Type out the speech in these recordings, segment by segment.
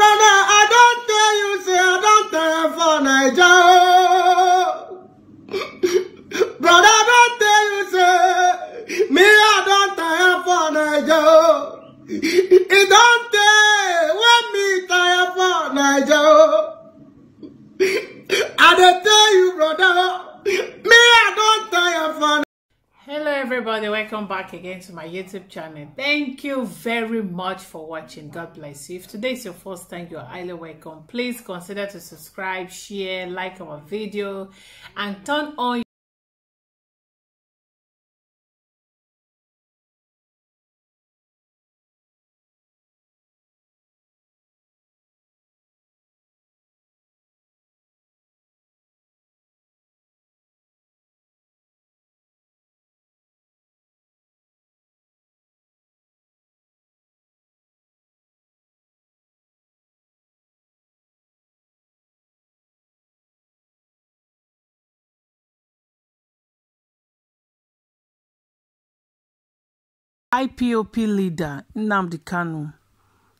Brother, I don't tell you, say I don't tell for Naija. Oh. Brother, I don't tell you, say me I don't tell for Naija. Oh. It don't welcome back again to my youtube channel. Thank you very much for watching. God bless you. If today is your first time you're highly welcome. Please consider to subscribe share like our video and turn on IPOB leader Nnamdi Kanu,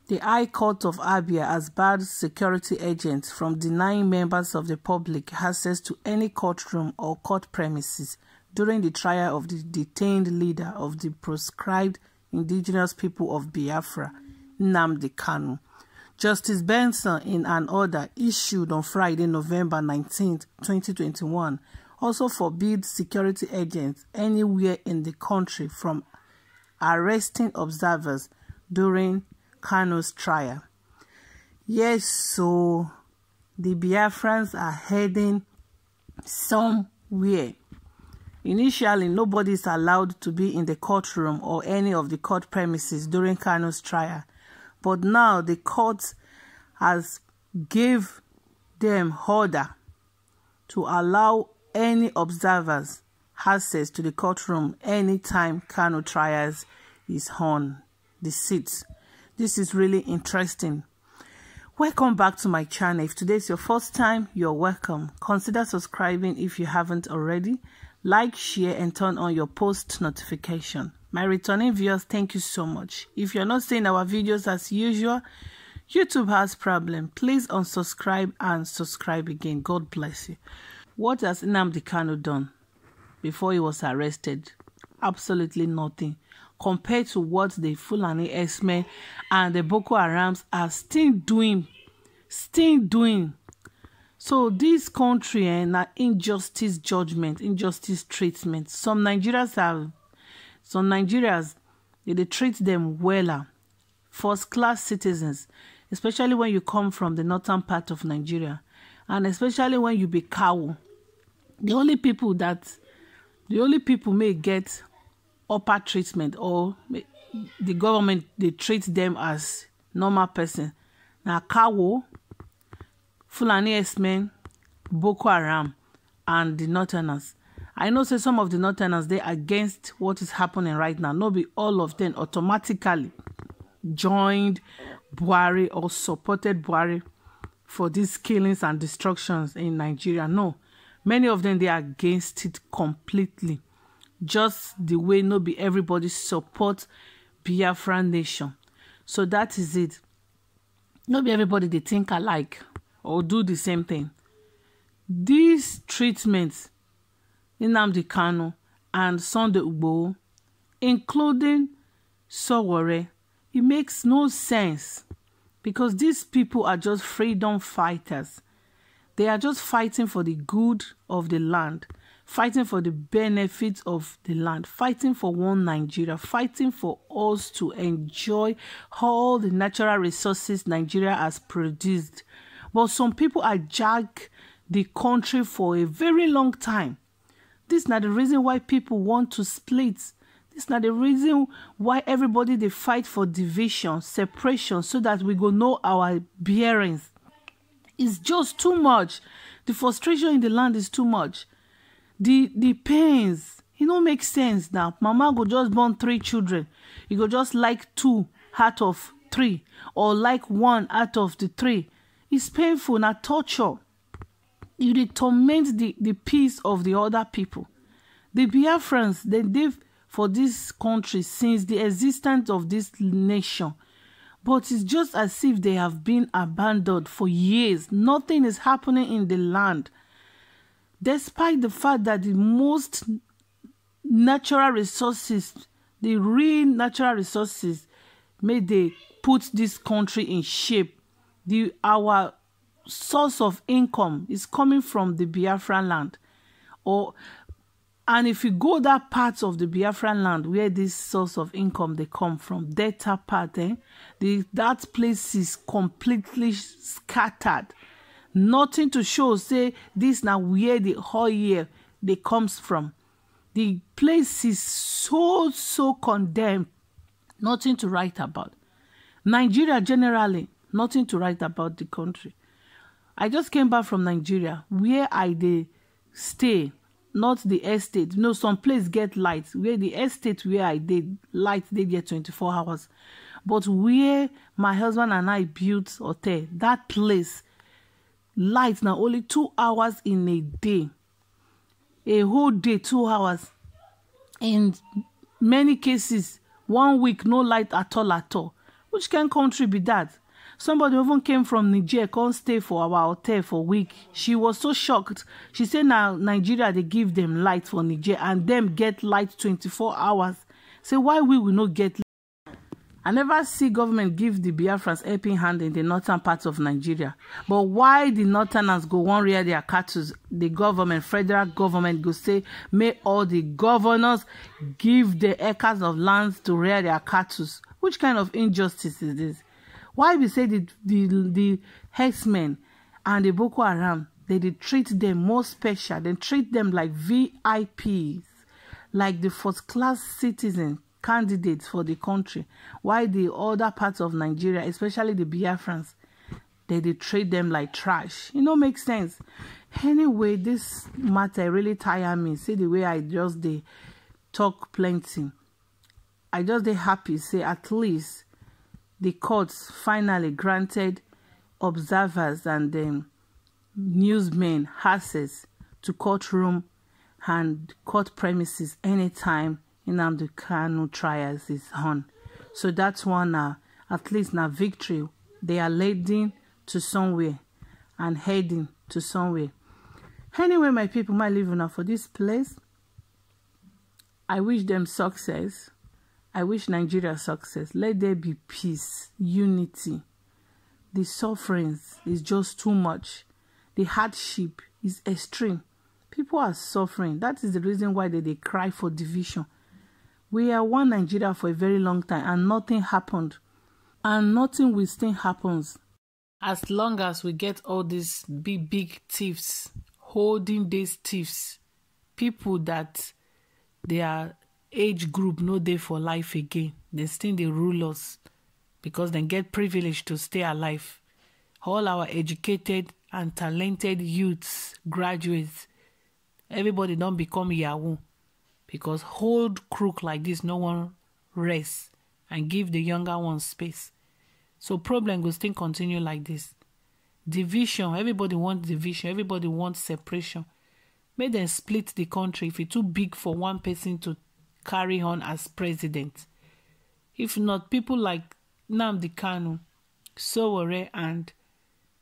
the High Court of Abia has barred security agents from denying members of the public access to any courtroom or court premises during the trial of the detained leader of the proscribed indigenous people of Biafra, Nnamdi Kanu. Justice Benson, in an order issued on Friday, November 19, 2021, also forbid security agents anywhere in the country from arresting observers during Kanu's trial. Yes, so the Biafrans are heading somewhere. Initially, nobody is allowed to be in the courtroom or any of the court premises during Kanu's trial. But now the court has gave them order to allow any observers access to the courtroom anytime Kanu trials is on the seat. This is really interesting. Welcome back to my channel. If today is your first time, you're welcome. Consider subscribing if you haven't already. Like, share, and turn on your post notification. My returning viewers, thank you so much. If you're not seeing our videos as usual, YouTube has problem. Please unsubscribe and subscribe again. God bless you. What has Nnamdi Kanu done before he was arrested? Absolutely nothing compared to what the Fulani X-Men and the Boko Harams are still doing. Still doing. So this country and eh, injustice judgment, injustice treatment. Some Nigerians have, some Nigerians, they, they treat them weller, first class citizens, especially when you come from the northern part of Nigeria, and especially when you be cow. The only people that, the only people may get upper treatment or the government they treat them as normal person. Na kawo fulani herdsmen boko haram and the northerners. I know say some of the northerners dey against what is happening right now. No be all of them automatically joined buhari or supported buhari for these killings and destructions in nigeria. No many of them dey against it completely. Just the way no be everybody support biafra nation. So that is it. No be everybody dey think alike or do the same thing. Dis treatment nnamdi kanu and sunday ugbo including sowore it makes no sense because these people are just freedom fighters they are just fighting for the good of the land fighting for the benefits of the land, fighting for one Nigeria, fighting for us to enjoy all the natural resources Nigeria has produced. But some people are jag the country for a very long time. This is not the reason why people want to split. This is not the reason why everybody they fight for division, separation, so that we go know our bearings. It's just too much. The frustration in the land is too much. The the pains e no make sense now. Mama go just born three children. You go just like two out of three or like one out of the three. It's painful na torture. You torment the the peace of the other people. The biafrans dem dey for this country since the existence of this nation But it's just as if they have been abandoned for years. Nothing is happening in the land. Despite the fact that the most natural resources, the real natural resources, may they put this country in shape. The our source of income is coming from the Biafran land. Or and if you go that part of the Biafran land where this source of income they come from, Delta part, eh, the, that place is completely scattered. Nothing to show, say, this now where the whole year they comes from. The place is so, so condemned. Nothing to write about. Nigeria generally, nothing to write about the country. I just came back from Nigeria where I dey stay not the estate. You know some place get light. Where the estate where i did light dey get 24 hours. But where my husband and i built hotel that place light now only two hours in a day. A whole day two hours. In many cases one week no light at all at all. Which can country be that somebody even came from niger come stay for our hotel for week. She was so shocked. She say na nigeria dey give dem light for niger and dem get light 24 hours. Say why we will not get light? I never see government give the biafrans helping hand in the northern part of nigeria. But why the northerners go wan rear their cattle the government federal government go say make all the governors give the acres of lands to rear their cattle. Which kind of injustice is this why we say the the the herdsmen and the boko haram they dey treat them more special. They treat them like vips like the first class citizen candidates for the country. Why the other parts of nigeria especially the biafrans they dey treat them like trash. You know, make sense. Anyway this matter really tire me. See the way i just dey talk plenty. I just dey happy say at least the courts finally granted observers and um, newsmen access to courtroom and court premises anytime Nnamdi Kanu trials is on. So that's one uh, at least now victory. They are leading to somewhere and heading to somewhere. Anyway, my people, my living now for this place. I wish them success. I wish Nigeria success. Let there be peace, unity. The sufferings is just too much. The hardship is extreme. People are suffering. That is the reason why they, they cry for division. We are one Nigeria for a very long time and nothing happened. And nothing will still happens. As long as we get all these big, big thieves holding these thieves, people that they are age group no dey for life again. Dem still dey rule us because dem get privilege to stay alive. All our educated and talented youths graduates everybody don become yahoo because hold crook like this no wan rest and give the younger ones space. So problem go still continue like this. Division everybody want division everybody want separation. Make dem split the country. If e too big for one person to carry on as president. If not, people like Nnamdi Kanu, Sowore, and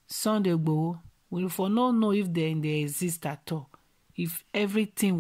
Sunday Igboho will for no know if they, they exist at all. If everything